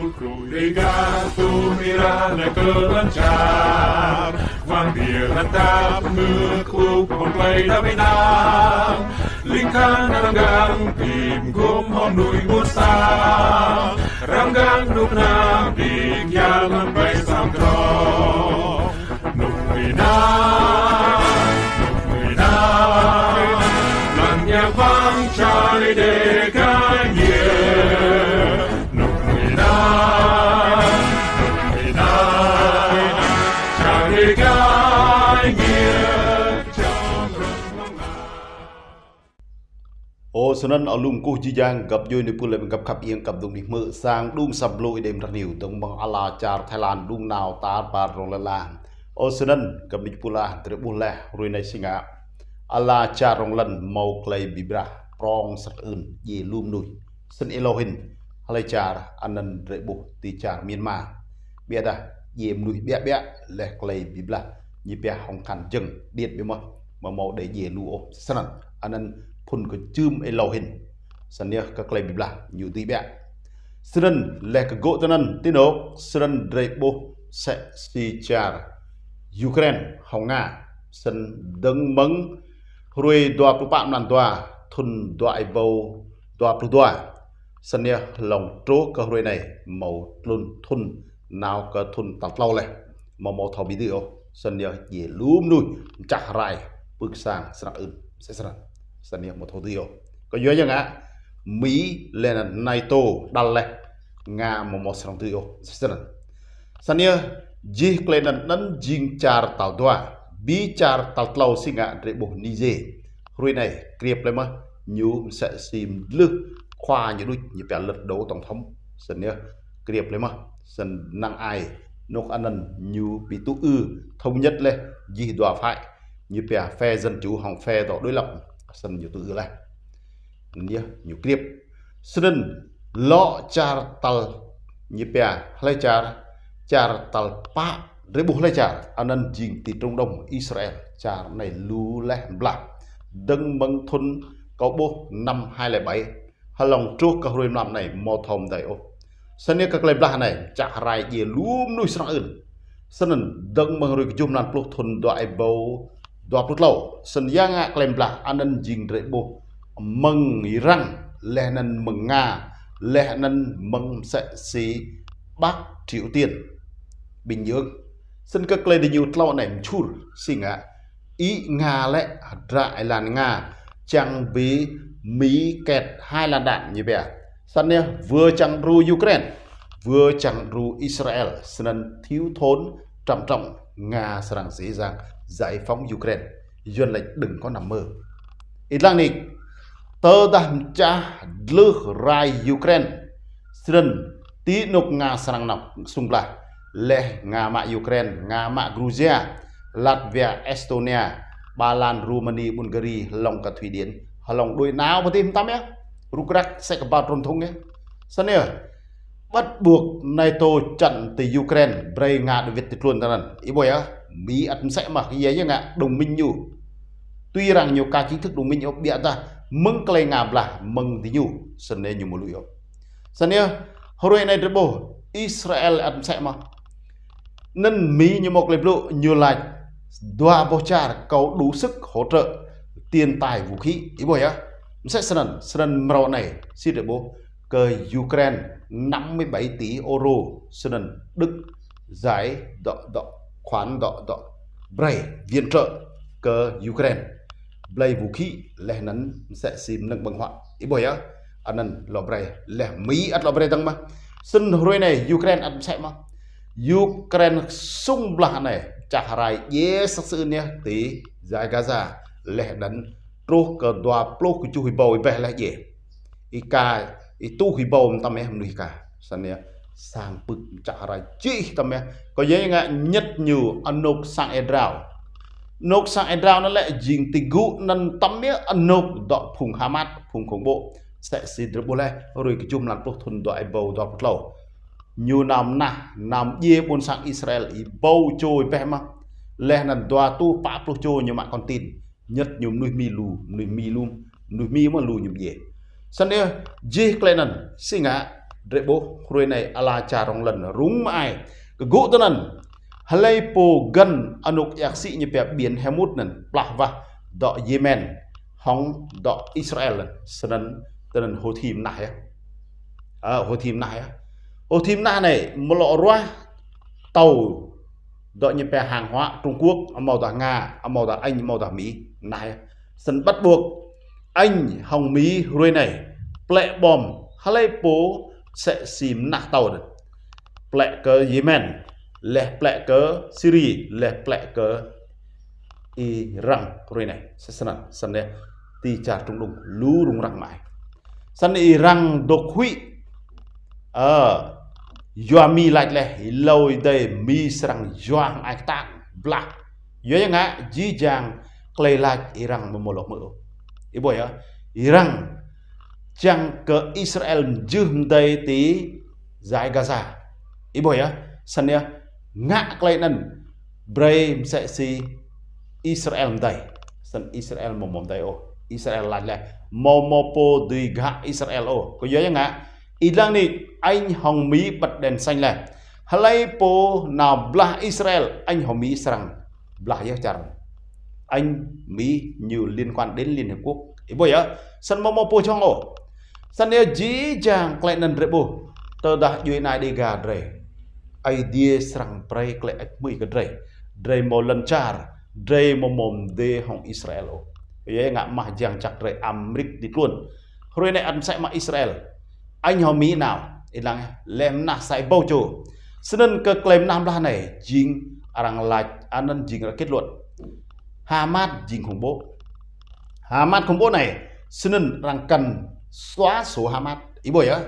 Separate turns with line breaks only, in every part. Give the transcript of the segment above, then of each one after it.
fulcru legato mirada călăncear Van Bieren tap mưa khu hồn play đã bị nam Linh tìm núi ngút xa Răng gang nụ nam đi bay trò senan alung kuh jijang gap yoi ni pule gap kap iang kap dung ni me sang dung sam loi
dem raniu dung bang ala char thailand dung nao tar par rong la la o senan gap mi pula tre bu le rui nai singa ala char rong lan mau klei bibra prong sat eun ye lum nui sin elohin ala char anan re bu ti char mien ma bia da ye nui bia bia le klei bibla ni bia hong kan jeng diet bi mo mà màu để dễ lũ senan anan phun cái chum ai lâu hình. Sân nia các lấy bịp là nhiều tí bẹ sân lệ cái gỗ tên ân tin nó sân đầy bố sẽ si char Ukraine hồng Nga. Sân đấng mấn. Rồi đoạt bụng bạc làm đoà. Thun đoại bầu đoạt bụng đoà. Sân nia lòng trố cơ rồi này màu luôn thun nào cơ thun tạt lâu lẹ, mà màu thảo bí đi ô. Sân nia dễ lúm nuôi chắc rải bước sang sẵn ưng sẽ sẵn สนิยมทเดียวก็เยอะยังอ่ะมีเลนไนโตดัลเลงามมอสรังเดียวสนสนิยจีเคลนนั้นจิงจาร์ตาวดัวบีจาร์ตาวเล่าสิงะเรบุนิเจรุยในเกรียบเลยมั้ยยูมเสซิมลึกควาอยู่ด้วยอยู่แปลลดโดตองทอมสนิยเกรียบเลยมั้ยสนนางไอนกอันนั้นยูปีตุอือ thông nhất lên gì đòa phải như pè phe dân chủ hỏng phe đó đối lập sân nhiều tự là nia nhiều clip. Sân lo char tal như bè lấy char char tal pa rebu lấy char. Anan jing ti trung đông Israel, char này lu lẹ bla. Đừng mừng thôn có bố năm hai lẻ bảy. Hà lòng trước các hồi năm này mò thòm đầy ô. Sân nia các lẻ bla này, chả rai gì lúm nuôi sang ơn sân đừng mừng rồi chung nan pluk thôn đoại bầu. Đọc được lâu, sân giang ngạc lem là an nên dình rễ bố mừng ý rằng lẽ nên mừng Nga, lẽ nên mừng sẽ xí bác Triều Tiên. Bình Dương, sân các lê đi nhiều lâu này chút xin ạ. Ý Nga lẽ rại là Nga, chẳng bí Mỹ kẹt hai làn đạn như vậy. Sân nha, vừa chẳng ru Ukraine, vừa chẳng ru Israel, sân thiếu thốn trầm trọng Nga sẵn dễ dàng giải phóng Ukraine. Duyên lệnh đừng có nằm mơ. Ít lăng này, tơ đàm cha lư rai Ukraine. Sân tí nục Nga sang nọc xung lại. Lệ Nga mạ Ukraine, Nga mạ Georgia, Latvia, Estonia, Ba Lan, Romania, Bulgaria, lòng cả Thủy Điển. Hà lòng đôi nào mà tìm tắm nhé. Rukrak sẽ có ba trôn thông nhé. Sân nè, bắt buộc NATO chặn từ Ukraine, bray Nga được Việt tịch luôn ta lần. Ý bồi á, Mỹ ắt sẽ mà cái gì ngạ đồng minh nhu tuy rằng nhiều ca chính thức đồng minh yếu bịa ra mừng cây ngà là mừng thì nhu sân này nhiều một lụy sân này hồi này được bố, Israel ắt sẽ mà. Nên Mỹ như một lời lộ nhiều là đoa bố cha cầu đủ sức hỗ trợ, tiền tài vũ khí, ý bồi á sẽ sân sân màu này, xin được bố cơ Ukraine 57 tỷ euro, sân Đức giải đọ đọ khoản đọ đọ. Bray viện trợ cơ Ukraine. Bray vũ khí lẽ nắn sẽ sim nâng bằng hoạn ý bởi á anh năn lọ bray lẽ Mỹ ắt lọ bray tăng mà. Xin hồi này, Ukraine ăn sẽ mà. Ukraine sung blah này, chả rai dễ sắc sự nhé. tí, giải Gaza lẽ nắn. Trô cơ đoà plô của chú hủy bầu, bè lẽ dễ ý ca, ý tu hủy bầu tâm em nuôi cả sân nè sang bực chả ra chi tâm mẹ. Có dễ ngạ nhất nhiều nộp sang Edrao, nộp sang edrau nó lại dính tình gu năn tâm mía nộp đọ phùng hamat phùng khủng bộ sẽ xin được bố bole rồi cái chung là plot thun đọ bầu đọ lâu như nằm na nằm dê buôn sang Israel y bầu trôi bè mà. Lẽ là đọ tu phá bố trôi như mà con tin. Nhất nhiều nuôi mi lù nuôi mi lùm nuôi mi mà lù nhiều gì sân đây je klenan singa rebo khuê này ala cha rong lần rung mai cái gỗ tên nần halay po gần anuk yak sĩ như bẹp biển hemut nần plah va đọ Yemen, hong đọ Israel sân tên hồ thìm nải à hồ thìm nải hồ thìm nải này một lọ roa tàu đọ như bè hàng hóa Trung Quốc màu đỏ Nga màu đỏ Anh, màu đỏ Mỹ nải sân bắt buộc anh, hồng Mỹ ruồi này plẹ bom halay po sẽ xìm nạc tàu được. Plẹ cơ Yemen, lẹ plẹ cơ Syria, lẹ plẹ cơ Iran. Rồi này sẽ sẵn sẵn đây tì trả trung đông lú rung răng mãi. Sẵn Iran độc huy ờ Yoa mi lại lẹ lâu đây mi serang doang ai tạc black yo yang ngã dì jang clay lại Iran memolok melo ibu ya Iran chẳng ke Israel jum đây tí, giải Gaza. Ibo ya sẵn ya ngạ clay nan bray sẽ si Israel đây. San Israel mom mom đây ô. Israel lại lại mò mò po đi gạ Israel ô. Có nhớ ngạ ilang ni anh hồng mỹ bật đèn xanh lên halay po nào blah Israel, anh hồng mỹ sang blah ya char anh mỹ nhiều liên quan đến liên hợp quốc. Ý bây giờ san mò mò po trong ô san ya dàng jang clay nan bù? Tơ đã duy nai đi gà rồi idea serang pray kle mùi mui ke dre mô mo lancar dre mô mồm de hong Israel. Ô, ye ngak mah dàng chak dre Amrik đi luôn, rồi nè an sẽ ma Israel. Anh hò Mỹ nào? Ilang lem na sai bao chu senen ke claim nam la này jing à arang lạch à anan jing ra kết luận. Hamas jing khủng bố. Hamas khủng bố này senen rằng cần xóa số Hamas. Ý bởi á,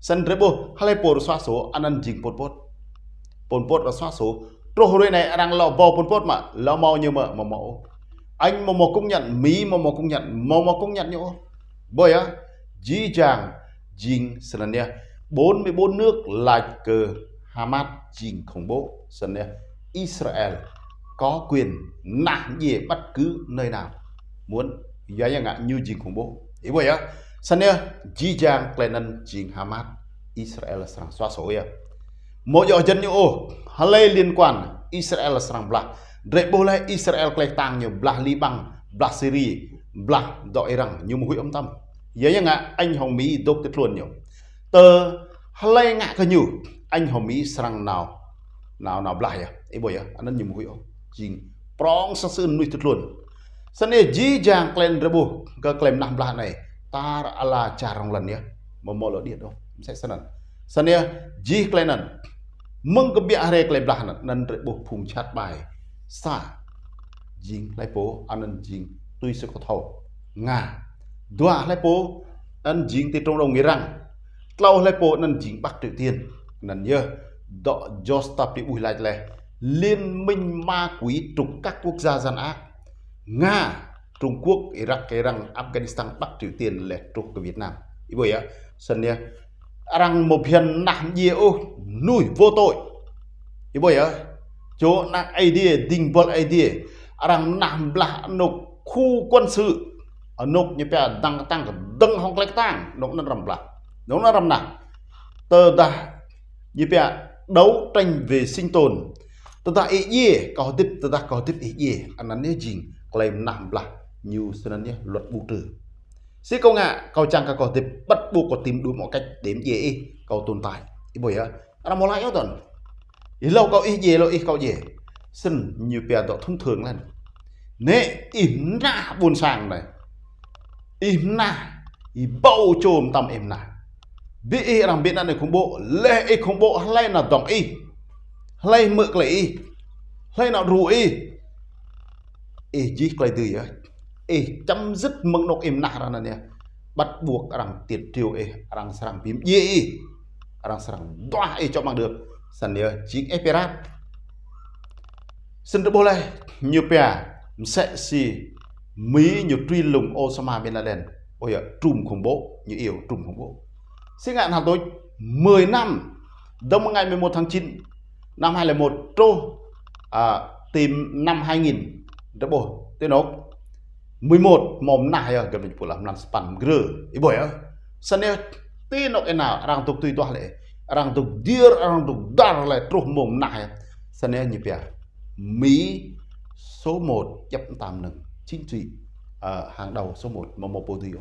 sân rebo, halepo xóa số anan jing pot pot. Pol Pot và xóa số. Trô hồi này đang lò bò Pol Pot mà, lò mò như mà mà mẫu. Anh mà một công nhận, Mỹ mà một công nhận mà một công nhận nhau bởi á dĩ chàng jing sân nè 44 nước là cờ Hamas jing khủng bố sân nè Israel có quyền nản gì bất cứ nơi nào muốn. Giá như ngạ như dính khủng bố. Ý bởi á Sanya jijang dĩ jing Hamas, Israel serang swaso ya Mo yo jen như ô halay liên quan, Israel serang blah. Dre boleh Israel klek tang như blah Liban blah Syria blah do Iran nyu mu huy âm tâm. Ya nhưng ngạ anh hồng Mỹ đốc cái luôn nhiều Tờ halai ngạ ka nyu anh hồng Mỹ serang nào nào nào blah ya Ibo ya anan nyu mu hui om Jing prong sa sun nui thật luôn. Sanya jijang klen rebu Ke klem nah blah này tar ala charong lan ya momolo dia do sai sanan sania ji klenan mong ke biak re klai blah nan nan re bo phum chat bai sa, jing lai po anan jing, tui se ko thau nga dua lai po an jing ti trong dong ngi rang tlau lai po nan jing bak tự tiên nan ye do josta pi ui lai le liên minh ma quỷ trục các quốc gia gian ác. Nga Trung Quốc Iraq Iran Afghanistan Bắc Triều Tiên là trục của Việt Nam. Ý bởi á sân nha rằng một hiền nặng nhiều nuôi vô tội. Ý bởi á, chỗ nặng đi, đình bọt ai đi, rằng nặng là nộp khu quân sự. Nộp như bè đăng tăng tăng đăng hong lệch tăng nó nó rầm là nó nó rầm nặng. Tờ đà, như bè đấu tranh về sinh tồn. Tờ đà ý gì có tiếp tờ đà có tiếp ý gì anh nói gì? Claim nặng là nhiều sân luật bù trừ Sĩ câu ngạ, cầu chẳng cả có thể bắt buộc có tìm đủ mọi cách đếm dễ cầu tồn tại. Ý bởi á, là một lại yếu tuần. Ý lâu cầu ý dễ lâu ý cầu dễ. Xin như bè đó thông thường lên. Nế im nà buồn sàng này. Im nà. Ý bầu trồm tầm im nà. bị ý làm biết này không bộ. Lê ý không bộ hay là đồng ý. Hay mượn lại ý. Hay nào rủ ý. Ý dí lại từ ấy chấm dứt mừng nọc im nạc ra nè nè. Bắt buộc rằng tiệt triều eh rằng sẵn sarang bim ye rằng sẵn đoá eh cho bằng được. Sẵn nè chính eperat. Xin được bố lê như bè sẽ xì mỹ như truy lùng Osama bin Laden. Ôi ạ trùm khủng bố như yêu trùm khủng bố. Xin ngạn hàng tôi 10 năm đông ngày 11 tháng 9 năm 2001 trô à, tìm năm 2000 đã bộ tên ốc. 11 mom nah ya gamin pula nan span bởi ibo sân sane tin ok nào rằng tục tùy toa lệ rằng tục dir rằng tục dar lệ, trục mồm nại sane nhịp ya à? mỹ, số 1 chấp tạm nâng, chính trị ở hàng đầu số 1 mà một bộ tiêu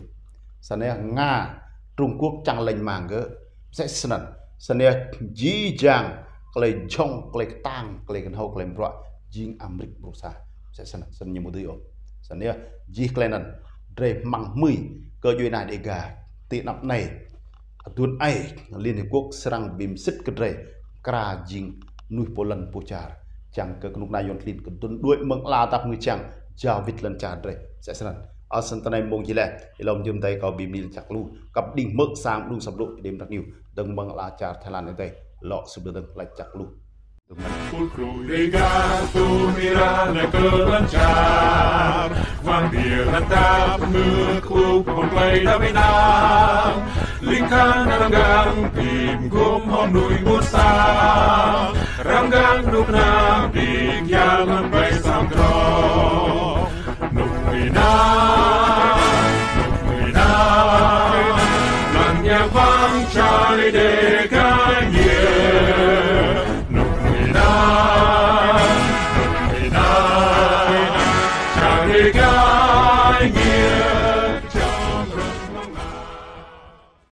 sane nga, trung quốc chẳng lệnh màng gỡ sẽ sân sane dì dàng klei chong klei tang klei kan ho klei bro jing amrik brusa sẽ sân sân như một tiêu Sania jih klenan dre mang mui cơ duy này để gà tị nập này tuôn ai liên hiệp quốc sang bìm xích cơ dre kra jing nuôi polan pochar chẳng cơ lúc này yon lin cơ tuôn đuôi mừng la tạp người chẳng giao vịt lần chả dre sẽ sẵn អសន្តណៃមងជីឡែឥឡូវយឹមតៃក៏ប៊ីមីលចាក់លូកັບឌីងមឹកសាមឌូសបលុដេមរ៉ា
នីវដឹងមងឡាចារថឡាននេះតៃលោកសុបដឹងឡាចាក់
លូ
Cultruligatul Mirana Călăncear Van Dieren tap mưa khu Còn quay đã bên nam Linh khăn răng gang Tìm gồm hòn núi buôn xa Răng gang đục nam Đi kia ngân bay sang tròn